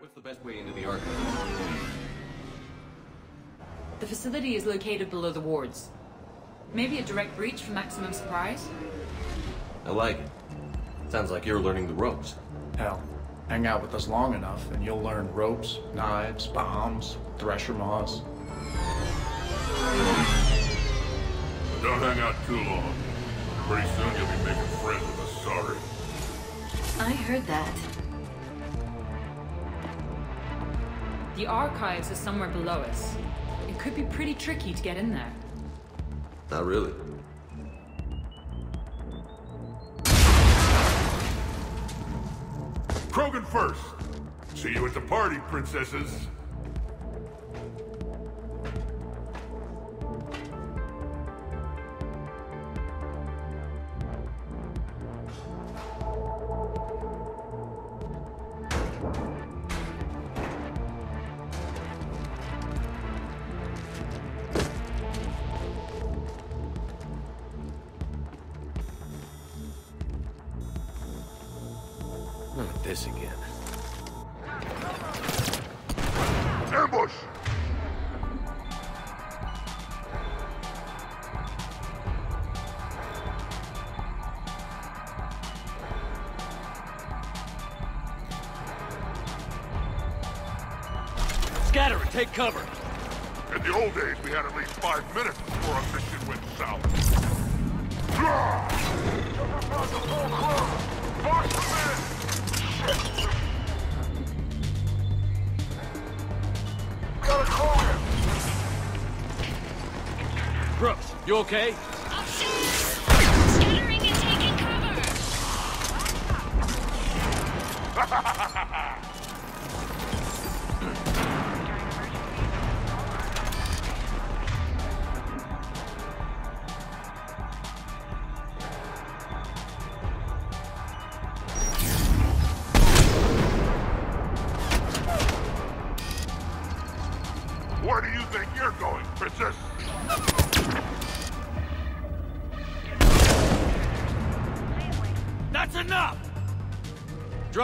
What's the best way into the archive? The facility is located below the wards. Maybe a direct breach for maximum surprise? I like it. Sounds like you're learning the ropes. Hell, hang out with us long enough and you'll learn ropes, knives, bombs, thresher maws. Don't hang out too long. Pretty soon you'll be making friends with asari. I heard that. The archives is somewhere below us. It could be pretty tricky to get in there. Not really. Krogan first. See you at the party, princesses. This again. Ambush! Scatter and take cover! In the old days, we had at least five minutes before a mission went south. Brooks, you okay? Scattering and taking cover!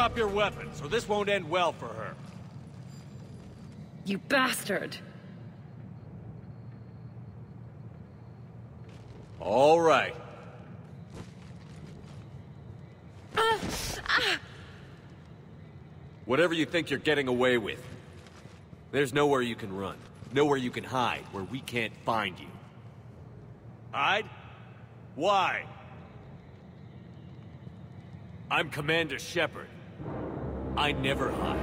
Drop your weapons, or this won't end well for her. You bastard! All right. Whatever you think you're getting away with, there's nowhere you can run. Nowhere you can hide where we can't find you. Hide? Why? I'm Commander Shepard. I never hide.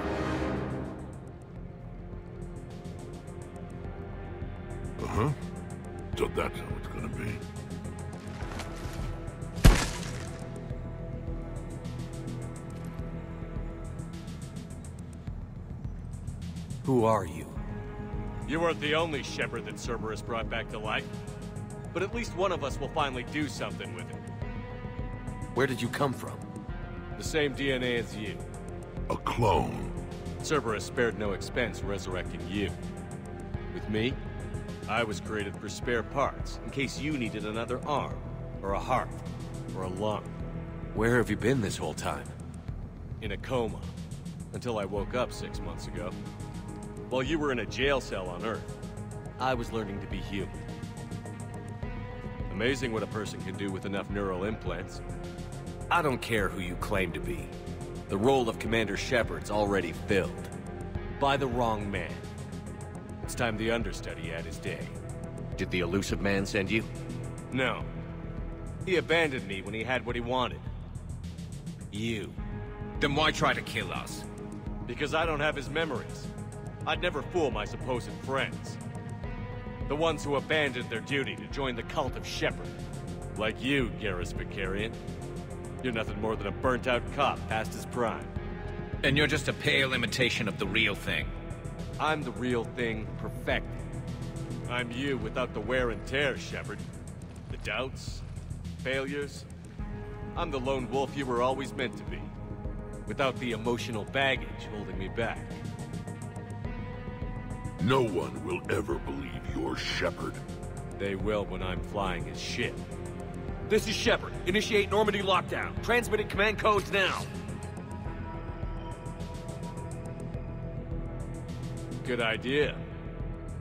Uh-huh. So that's how it's gonna be. Who are you? You weren't the only Shepard that Cerberus brought back to life. But at least one of us will finally do something with it. Where did you come from? The same DNA as you. A clone. Cerberus spared no expense resurrecting you. With me, I was created for spare parts, in case you needed another arm, or a heart, or a lung. Where have you been this whole time? In a coma, until I woke up six months ago. While you were in a jail cell on Earth, I was learning to be human. Amazing what a person can do with enough neural implants. I don't care who you claim to be. The role of Commander Shepard's already filled. By the wrong man. It's time the understudy had his day. Did the Illusive Man send you? No. He abandoned me when he had what he wanted. You. Then why try to kill us? Because I don't have his memories. I'd never fool my supposed friends. The ones who abandoned their duty to join the cult of Shepard. Like you, Garrus Vakarian. You're nothing more than a burnt-out cop past his prime. And you're just a pale imitation of the real thing. I'm the real thing perfected. I'm you without the wear and tear, Shepard. The doubts, failures. I'm the lone wolf you were always meant to be. Without the emotional baggage holding me back. No one will ever believe you're Shepard. They will when I'm flying his ship. This is Shepard. Initiate Normandy lockdown. Transmitting command codes now. Good idea.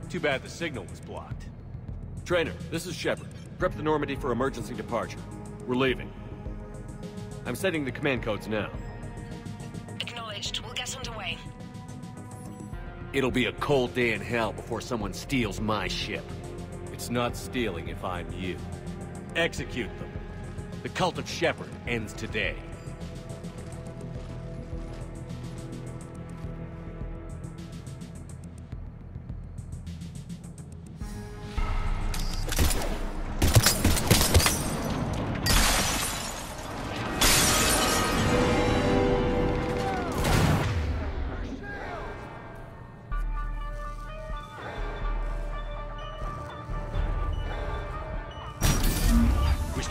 Too bad the signal was blocked. Traynor, this is Shepard. Prep the Normandy for emergency departure. We're leaving. I'm setting the command codes now. Acknowledged. We'll get underway. It'll be a cold day in hell before someone steals my ship. It's not stealing if I'm you. Execute them. The cult of Shepard ends today.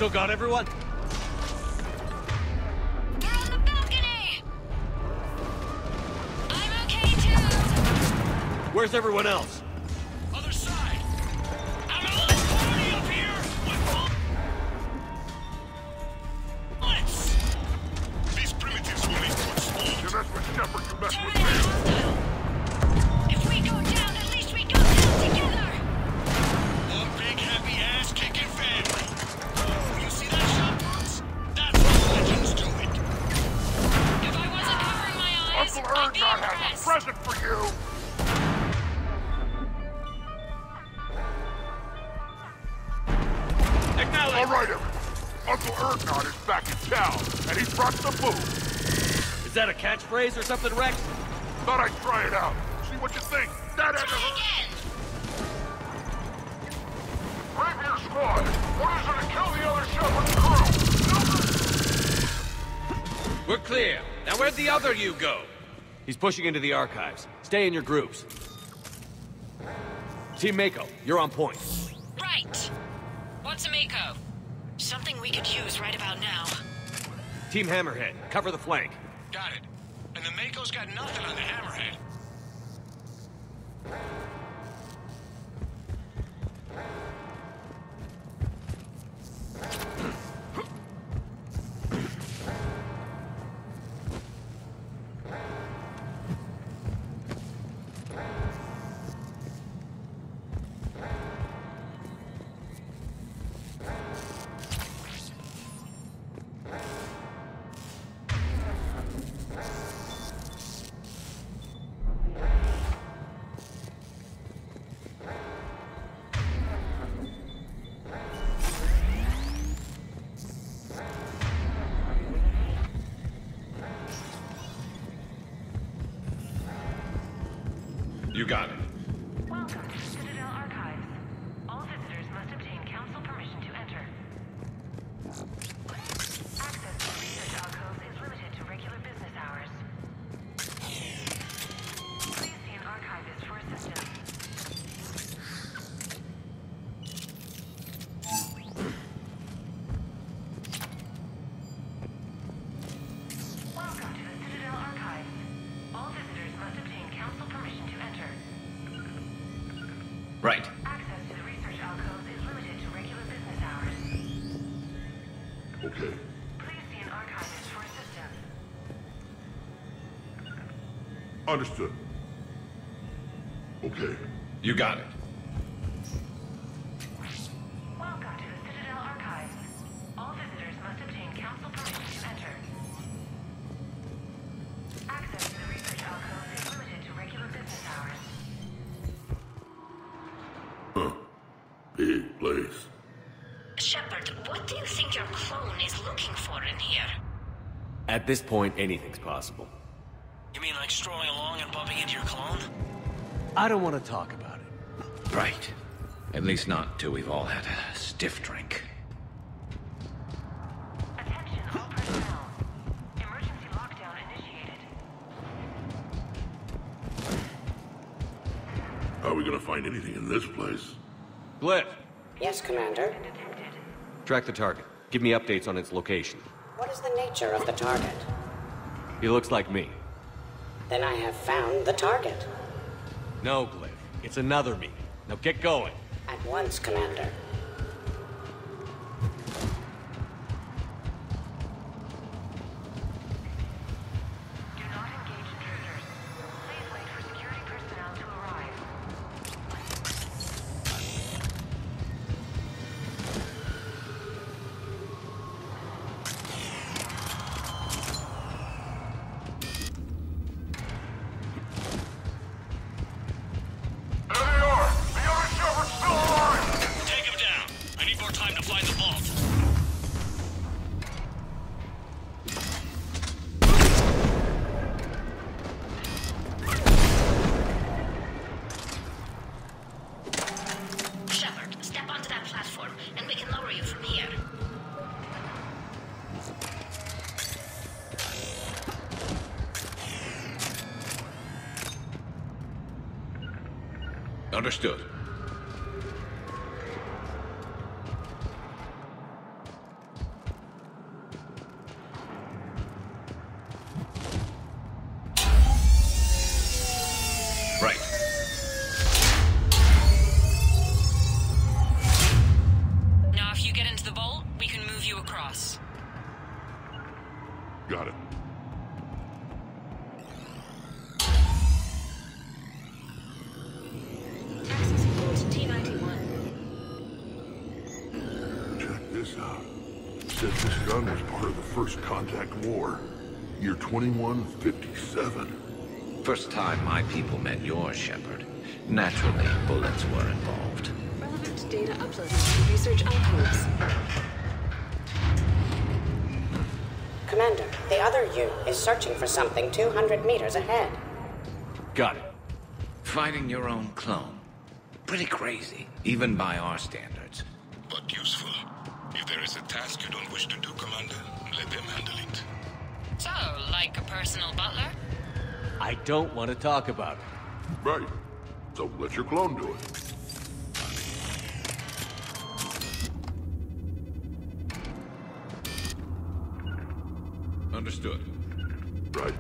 Still got everyone? We're on the balcony! I'm okay too! Where's everyone else? We're clear. Now where'd the other you go? He's pushing into the archives. Stay in your groups. Team Mako, you're on point. Right! What's a Mako? Something we could use right about now. Team Hammerhead, cover the flank. Got it. And the Mako's got nothing on the Hammerhead. You got it. Understood. Okay. You got it. Welcome to the Citadel Archives. All visitors must obtain council permission to enter. Access to the research alcoves is limited to regular business hours. Big place. Shepard, what do you think your clone is looking for in here? At this point, anything's possible. You mean like strolling along and bumping into your clone? I don't want to talk about it. Right. At least not till we've all had a stiff drink. Attention all personnel. Emergency lockdown initiated. How are we gonna find anything in this place? Glyph, Yes, Commander. Detected. track the target. Give me updates on its location. What is the nature of the target? He looks like me. Then I have found the target. No, Glyph. It's another me. Now get going. At once, Commander. Understood. Right. Now, if you get into the vault, we can move you across. Got it. Contact war. Year 2157. First time my people met yours, Shepard. Naturally, bullets were involved. Relevant data uploaded to research alcoves. Commander, the other U is searching for something 200 meters ahead. Got it. Fighting your own clone. Pretty crazy, even by our standards. But useful. If there is a task you don't wish to do, Commander, let them handle it. So, like a personal butler? I don't want to talk about it. Right. So let your clone do it. Understood. Right.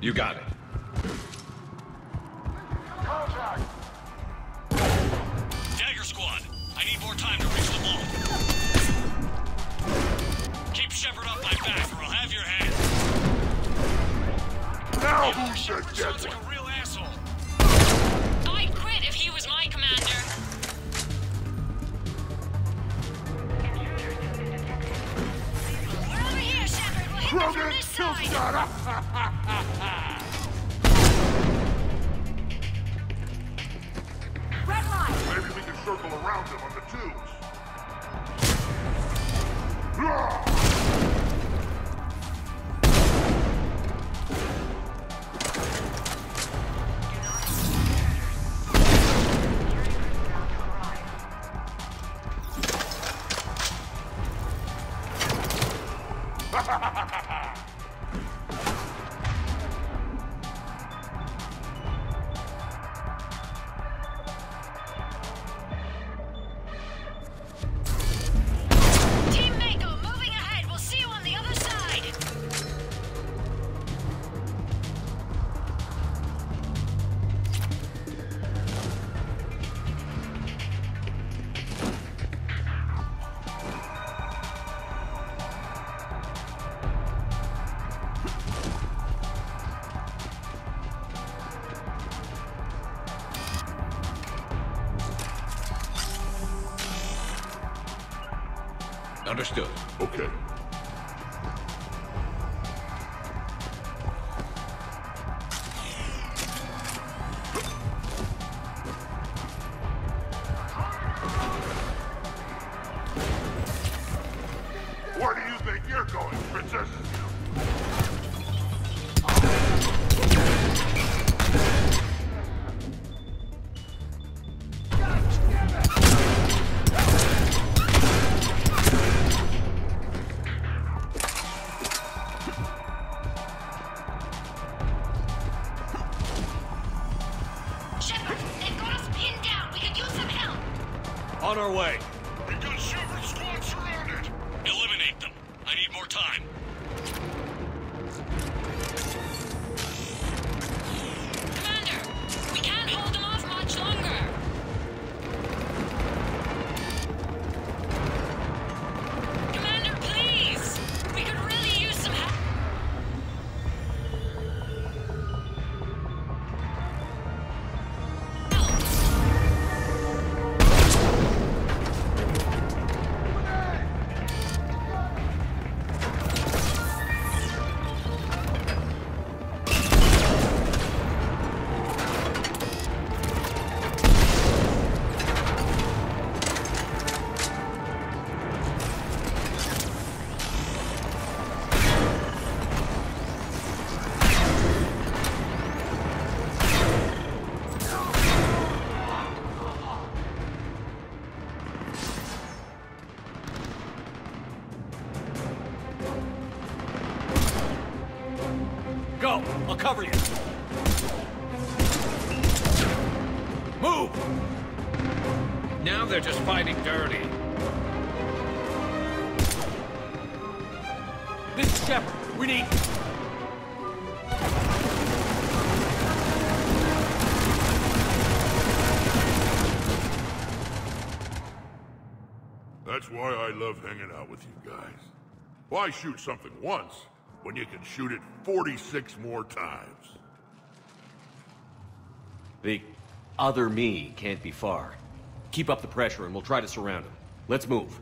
You got it. Said dead sounds one? like a real asshole. I'd quit if he was my commander. We're over here, Shepard. We'll hit them from Krogan, this kill side. shot. Maybe we can circle around them on the tubes. Ah! Team Understood. Okay. Now they're just fighting dirty. This is Shepard. We need... That's why I love hanging out with you guys. Why shoot something once when you can shoot it 46 more times? The other me can't be far. Keep up the pressure and we'll try to surround him. Let's move.